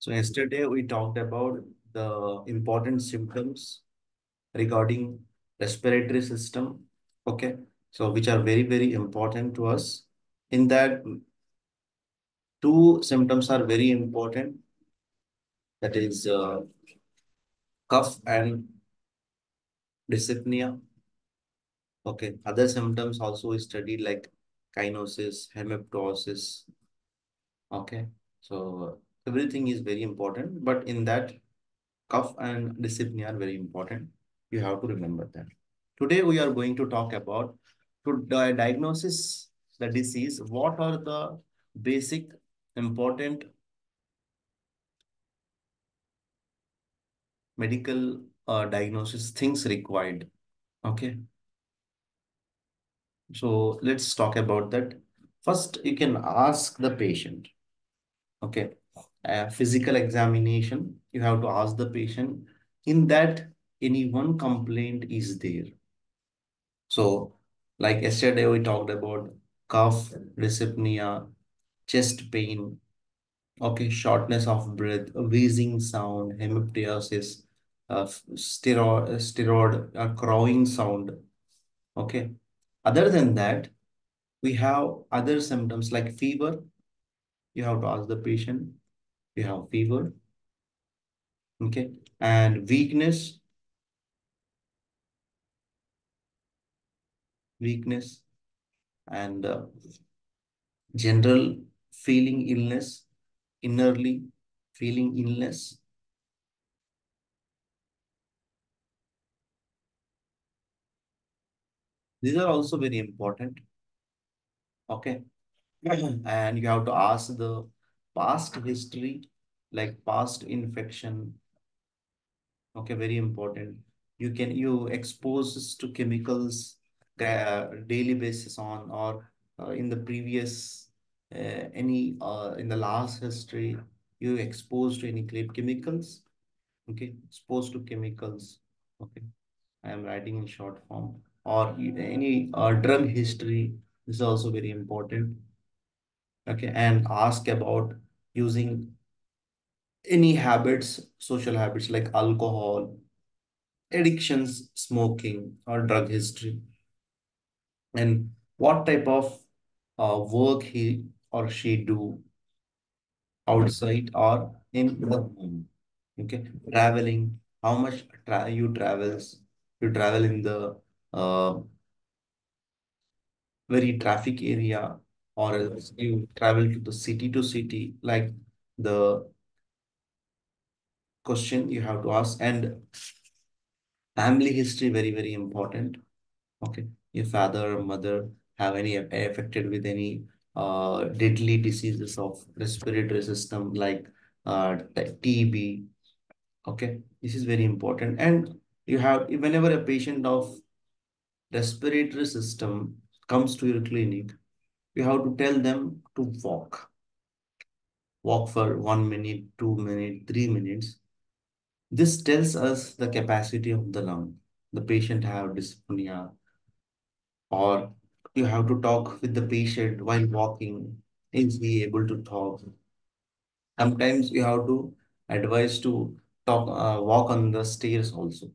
So yesterday we talked about the important symptoms regarding respiratory system. Okay. So which are very, very important to us. In that, two symptoms are very important. That is uh, cough and dyspnea. Okay. Other symptoms also studied like cyanosis, hemoptysis. Okay. So everything is very important, but in that cough and dyspnea are very important. You have to remember that. Today we are going to talk about to di diagnosis the disease. What are the basic important medical uh, diagnosis things required? Okay. So let's talk about that. First, you can ask the patient. Okay. A physical examination, you have to ask the patient in that any one complaint is there. So like yesterday we talked about cough, dyspnea, chest pain, okay, shortness of breath, wheezing sound, hemoptysis, uh, stridor, stridor, uh, crowing sound, okay. Other than that, we have other symptoms like fever. You have to ask the patient, you have fever, okay, and weakness, weakness, and uh, general feeling illness, innerly feeling illness. These are also very important. Okay. and you have to ask the past history, like past infection. Okay, very important. You can you expose to chemicals uh, daily basis on or uh, in the previous uh, any uh, in the last history you exposed to any chemicals okay exposed to chemicals okay i am writing in short form or any uh, drug history is also very important okay and ask about using any habits social habits like alcohol addictions smoking or drug history and what type of uh, work he or she do outside or in the home. Okay, traveling, how much tra you travels, you travel in the uh, very traffic area or else you travel to the city to city, like the question you have to ask and family history very, very important. Okay, your father or mother have any affected with any uh, deadly diseases of respiratory system like uh, TB. Okay, this is very important. And you have, whenever a patient of respiratory system comes to your clinic, you have to tell them to walk. Walk for one minute, two minutes, three minutes. This tells us the capacity of the lung. The patient have dyspnea or you have to talk with the patient while walking. Is he able to talk? Sometimes you have to advise to talk, uh, walk on the stairs also.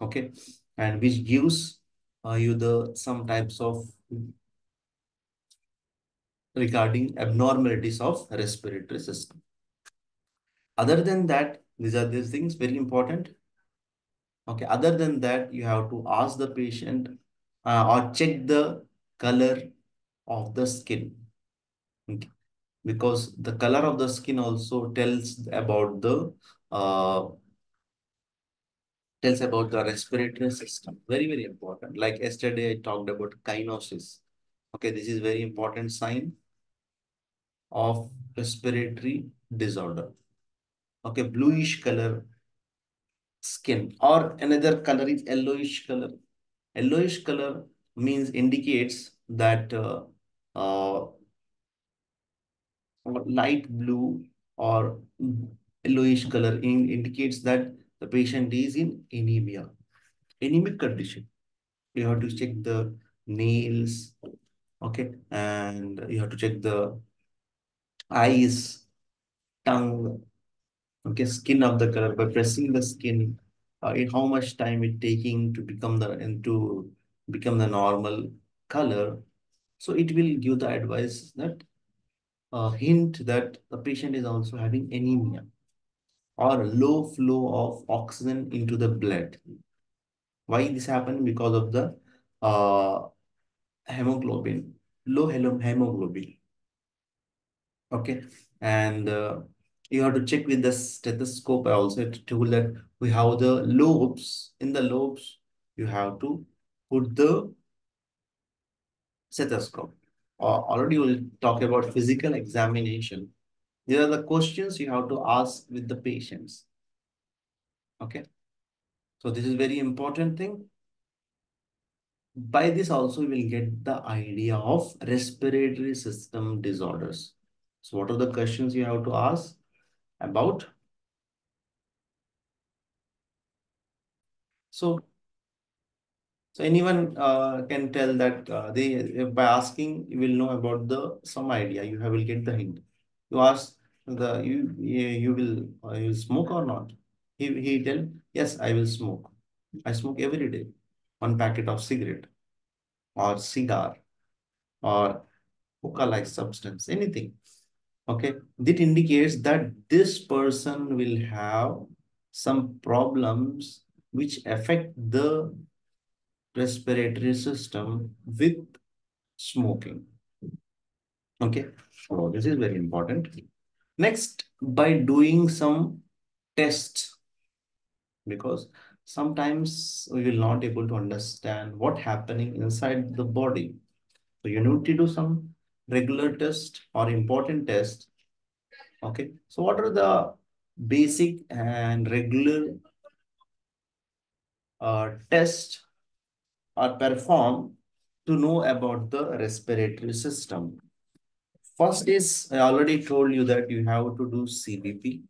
Okay, and which gives uh, you the some types of regarding abnormalities of respiratory system. Other than that, these are these things very important. Okay, other than that, you have to ask the patient uh, or check the color of the skin. Okay. Because the color of the skin also tells about the uh, tells about the respiratory system. Very, very important. Like yesterday, I talked about cyanosis. Okay, this is very important sign of respiratory disorder. Okay, bluish color skin or another color is yellowish color. Yellowish color means indicates that uh, uh, light blue or yellowish color in, indicates that the patient is in anemia, anemic condition. You have to check the nails, okay, and you have to check the eyes, tongue, Okay, skin of the color by pressing the skin, uh, how much time it taking to become the and to become the normal color. So it will give the advice that uh, hint that the patient is also having anemia or low flow of oxygen into the blood. Why this happened? Because of the uh, hemoglobin, low hemoglobin. Okay. And uh, you have to check with the stethoscope. I also told that we have the lobes. In the lobes, you have to put the stethoscope. Uh, already we'll talk about physical examination. These are the questions you have to ask with the patients. Okay. So this is very important thing. By this also we will get the idea of respiratory system disorders. So what are the questions you have to ask about? So, so anyone uh, can tell that uh, they by asking you will know about the some idea. You have, will get the hint. You ask the you you will uh, you smoke or not? He he tell yes I will smoke. I smoke every day. One packet of cigarette or cigar or hookah-like substance, anything. Okay, that indicates that this person will have some problems which affect the respiratory system with smoking. Okay, so this is very important. Next, by doing some tests, because sometimes we will not able to understand what happening inside the body. So you need to do some regular test or important test. Okay. So what are the basic and regular uh, tests are performed to know about the respiratory system? First is, I already told you that you have to do CBP.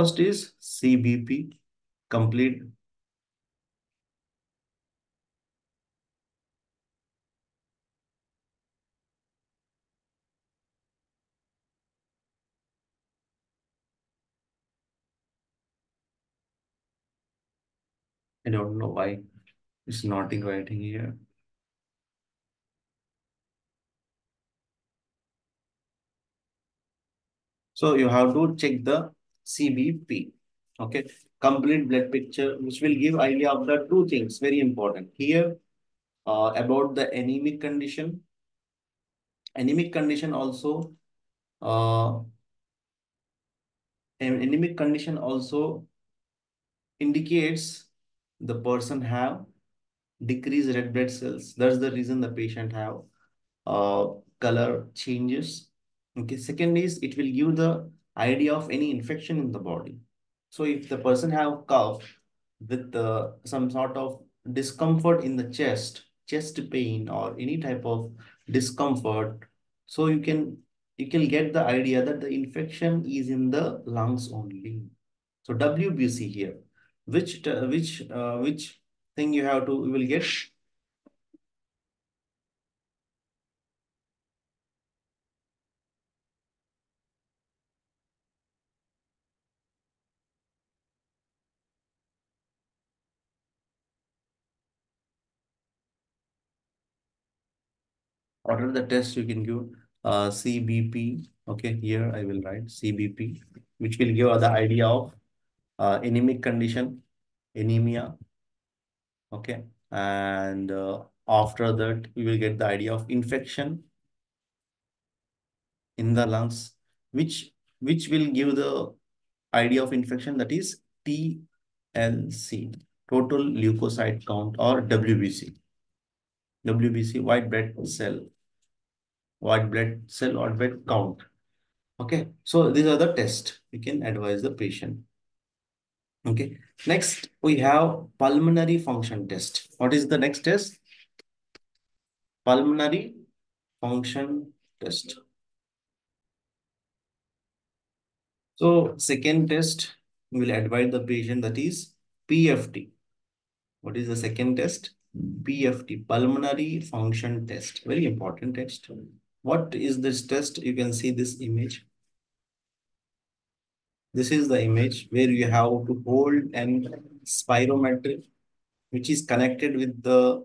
First is CBP, complete I don't know why it's not in writing here. So you have to check the CBP. Okay. Complete blood picture, which will give idea of the two things. Very important. Here, uh, about the anemic condition. Anemic condition also, uh, anemic condition also indicates the person have decreased red blood cells. That's the reason the patient have uh, color changes. Okay. Second is it will give the idea of any infection in the body. So if the person have cough with uh, some sort of discomfort in the chest, chest pain or any type of discomfort, so you can you can get the idea that the infection is in the lungs only. So WBC here, which which uh, which thing you have to you will get What are the tests you can give? Uh, CBP. Okay, here I will write CBP, which will give us the idea of uh, anemic condition, anemia. Okay, and uh, after that, we will get the idea of infection in the lungs, which which will give the idea of infection that is TLC, total leukocyte count or WBC. WBC, white blood cell white blood cell or blood count. Okay, so these are the tests we can advise the patient. Okay, next we have pulmonary function test. What is the next test? Pulmonary function test. So second test we will advise the patient that is PFT. What is the second test? PFT, pulmonary function test. Very important test. What is this test? You can see this image. This is the image where you have to hold an spirometer which is connected with the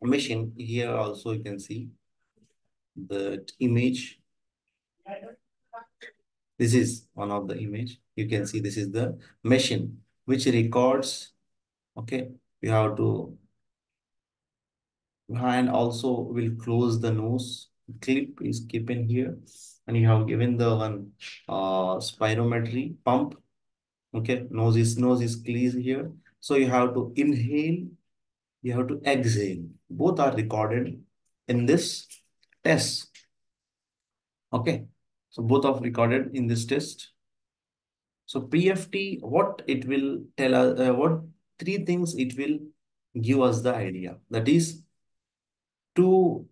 machine. Here also you can see the image. This is one of the image. You can see this is the machine which records. Okay, you have to and also will close the nose clip is given here. And you have given the one uh, spirometry pump. Okay nose is nose is clear here. So you have to inhale you have to exhale. Both are recorded in this test. Okay so both are recorded in this test. So pft what it will tell us uh, what three things it will give us the idea? That is to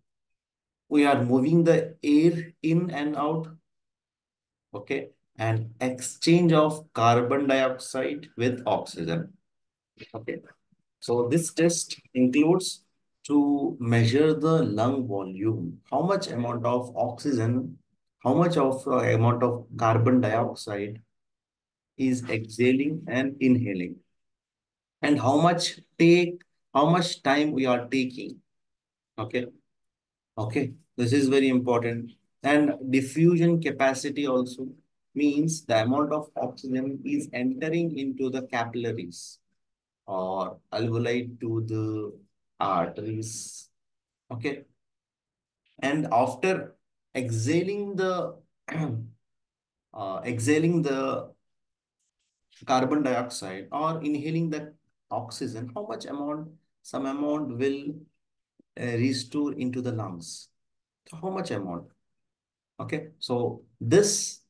we are moving the air in and out okay and exchange of carbon dioxide with oxygen okay. So this test includes to measure the lung volume. How much amount of oxygen how much of uh, amount of carbon dioxide is exhaling and inhaling? And how much take how much time we are taking Okay. Okay. This is very important. And diffusion capacity also means the amount of oxygen is entering into the capillaries or alveoli to the arteries. Okay. And after exhaling the uh, exhaling the carbon dioxide or inhaling the oxygen, how much amount, some amount will Uh, restore into the lungs. So how much amount? Okay, so this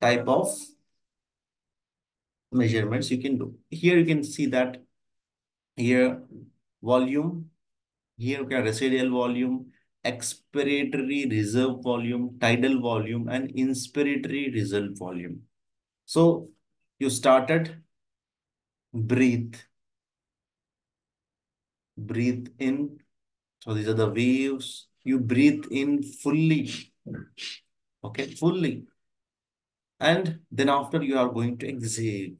type of measurements you can do. Here you can see that here volume, here have residual volume, expiratory reserve volume, tidal volume, and inspiratory reserve volume. So you started, breathe. Breathe in, so these are the waves. You breathe in fully. Okay, fully. And then after you are going to exhale,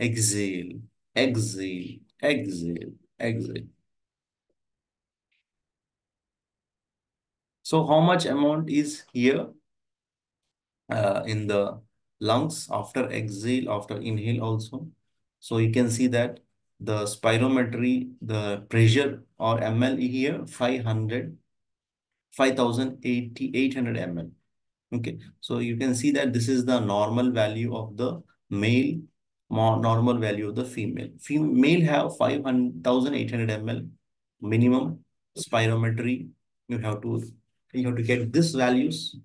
exhale, exhale, exhale, exhale. So how much amount is here uh, in the lungs after exhale, after inhale also? So you can see that the spirometry, the pressure or ml here, 500, 5080, 800 ml. Okay, so you can see that this is the normal value of the male, normal value of the female. Female have 5800 ml minimum spirometry. You have to you have to get this values,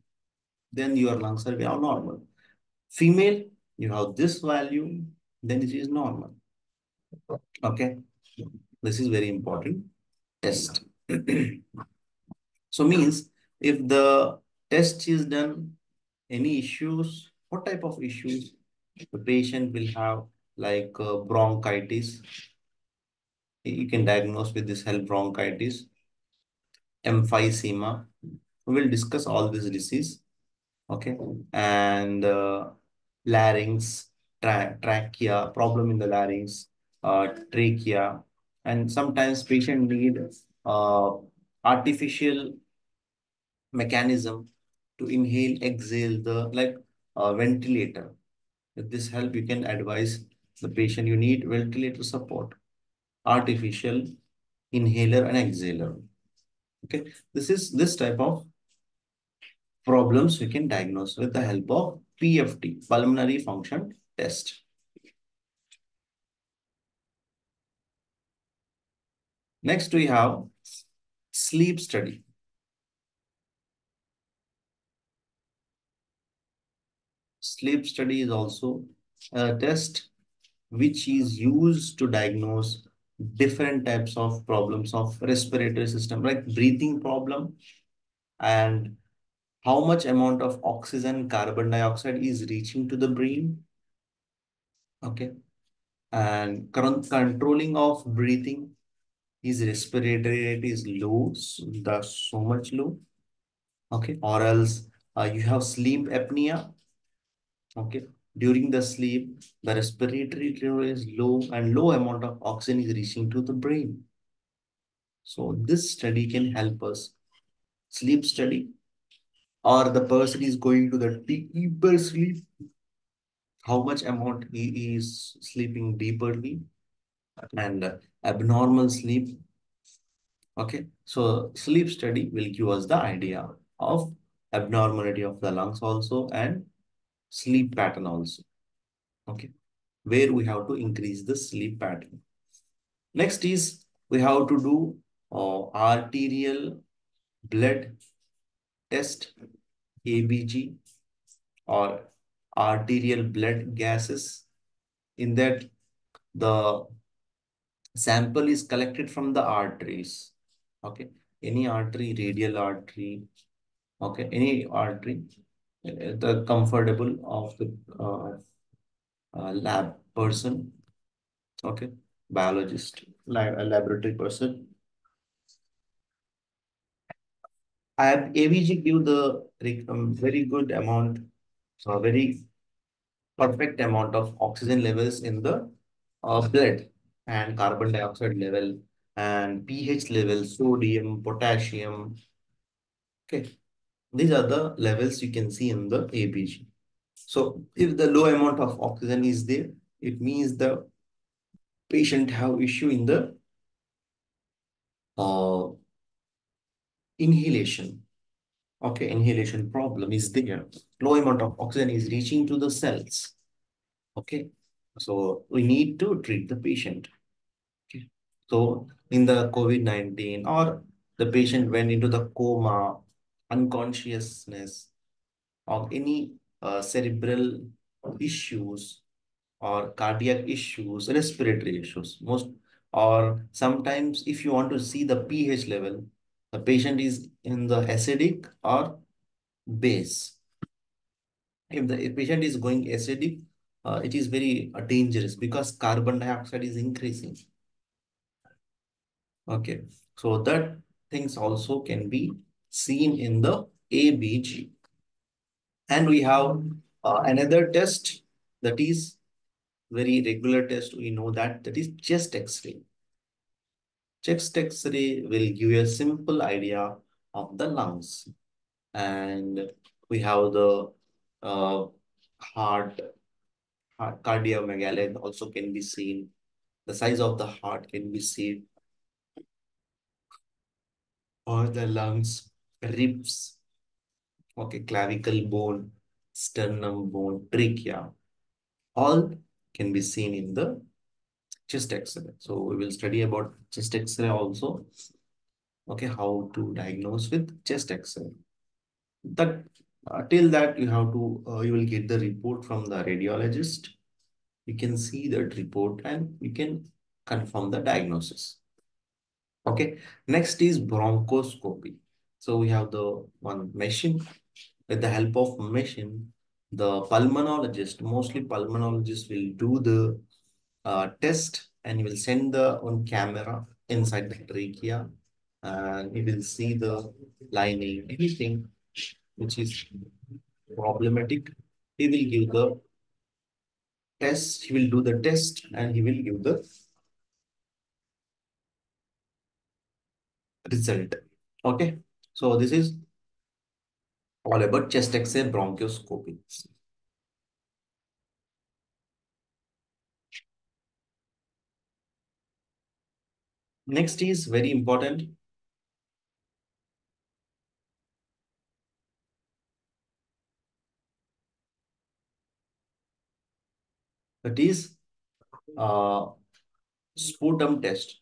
then your lungs are normal. Female, you have this value, then it is normal. Okay. This is very important test. so means if the test is done, any issues, what type of issues the patient will have like uh, bronchitis. You can diagnose with this health bronchitis, emphysema. We will discuss all these disease. Okay. And uh, larynx, tra trachea, problem in the larynx, uh, trachea, and sometimes patient need uh, artificial mechanism to inhale, exhale, the like uh, ventilator. With this help, you can advise the patient you need ventilator support, artificial inhaler and exhaler. Okay, this is this type of problems we can diagnose with the help of PFT, pulmonary function test. Next, we have sleep study. Sleep study is also a test which is used to diagnose different types of problems of respiratory system, like breathing problem and how much amount of oxygen, carbon dioxide is reaching to the brain. Okay. And controlling of breathing is respiratory rate is low, that's so much low. Okay. Or else uh, you have sleep apnea. Okay. During the sleep, the respiratory rate is low and low amount of oxygen is reaching to the brain. So this study can help us. Sleep study or the person is going to the deeper sleep, how much amount he is sleeping deeperly and abnormal sleep. Okay, so sleep study will give us the idea of abnormality of the lungs also and sleep pattern also. Okay, where we have to increase the sleep pattern. Next is we have to do uh, arterial blood test, ABG, or arterial blood gases. In that, the sample is collected from the arteries. Okay, any artery, radial artery, okay, any artery, uh, the comfortable of the uh, uh, lab person, okay, biologist, lab, laboratory person. I have ABG give the um, very good amount, so very perfect amount of oxygen levels in the uh, blood and carbon dioxide level and pH level, sodium, potassium. Okay, these are the levels you can see in the ABG. So if the low amount of oxygen is there, it means the patient have issue in the uh, inhalation. Okay, inhalation problem is there. Low amount of oxygen is reaching to the cells. Okay, so we need to treat the patient. So in the COVID-19 or the patient went into the coma, unconsciousness, or any uh, cerebral issues or cardiac issues, respiratory issues, most or sometimes if you want to see the pH level, the patient is in the acidic or base. If the patient is going acidic, uh, it is very uh, dangerous because carbon dioxide is increasing. Okay, so that things also can be seen in the ABG. And we have uh, another test that is very regular test. We know that that is chest X-ray. Chest X-ray will give you a simple idea of the lungs. And we have the uh, heart, heart cardiomegaly also can be seen. The size of the heart can be seen. Or the lungs, ribs, okay, clavicle bone, sternum bone, trachea. All can be seen in the chest x-ray. So we will study about chest x-ray also. Okay, how to diagnose with chest x-ray. That uh, till that you have to uh, you will get the report from the radiologist. You can see that report and you can confirm the diagnosis. Okay, next is bronchoscopy. So we have the one machine. With the help of machine, the pulmonologist, mostly pulmonologist will do the uh, test and will send the on camera inside the trachea and you will see the lining, anything which is problematic. He will give the test, he will do the test and he will give the result. Okay, so this is all about chest X-ray bronchoscopy. Next is very important. That is uh, sputum test.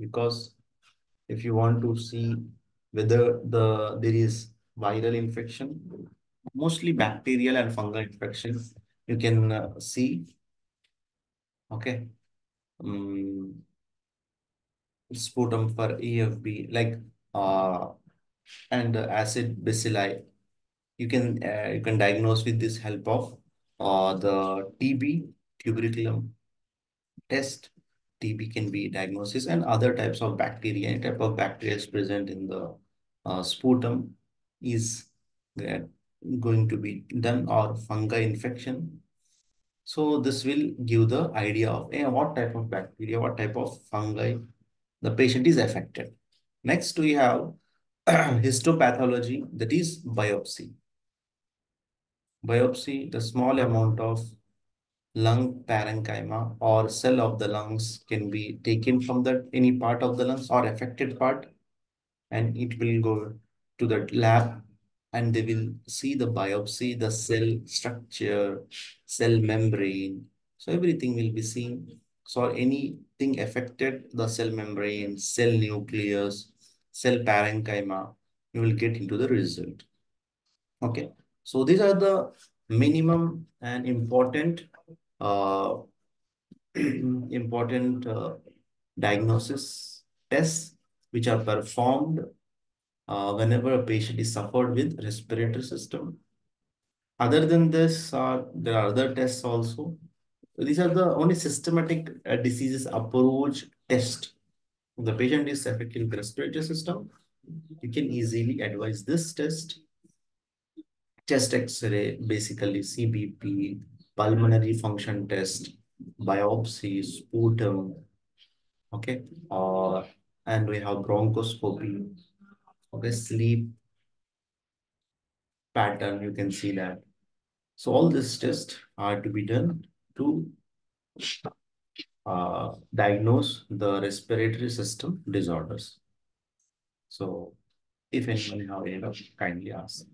Because if you want to see whether the there is viral infection mostly bacterial and fungal infections. You can uh, see, okay, um, sputum for AFB, like uh, and acid bacilli. You can uh, you can diagnose with this help of uh, the TB tuberculum test. TB can be diagnosis and other types of bacteria. Any type of bacteria is present in the uh, sputum is going to be done or fungi infection. So this will give the idea of eh, what type of bacteria, what type of fungi the patient is affected. Next, we have histopathology, that is biopsy. Biopsy, the small amount of lung parenchyma or cell of the lungs can be taken from that any part of the lungs or affected part and it will go to the lab and they will see the biopsy, the cell structure, cell membrane. So everything will be seen. So anything affected the cell membrane, cell nucleus, cell parenchyma, you will get into the result. Okay. So these are the minimum and important uh, important uh, diagnosis tests which are performed uh, whenever a patient is suffered with respiratory system. Other than this, uh, there are other tests also. These are the only systematic uh, diseases approach test. If the patient is affected with respiratory system, you can easily advise this test. Chest X-ray, basically CBP, pulmonary function test, biopsy, sputum, okay, and we have bronchoscopy, okay, sleep pattern, you can see that. So all these tests are to be done to uh, diagnose the respiratory system disorders. So if anyone have any kindly ask.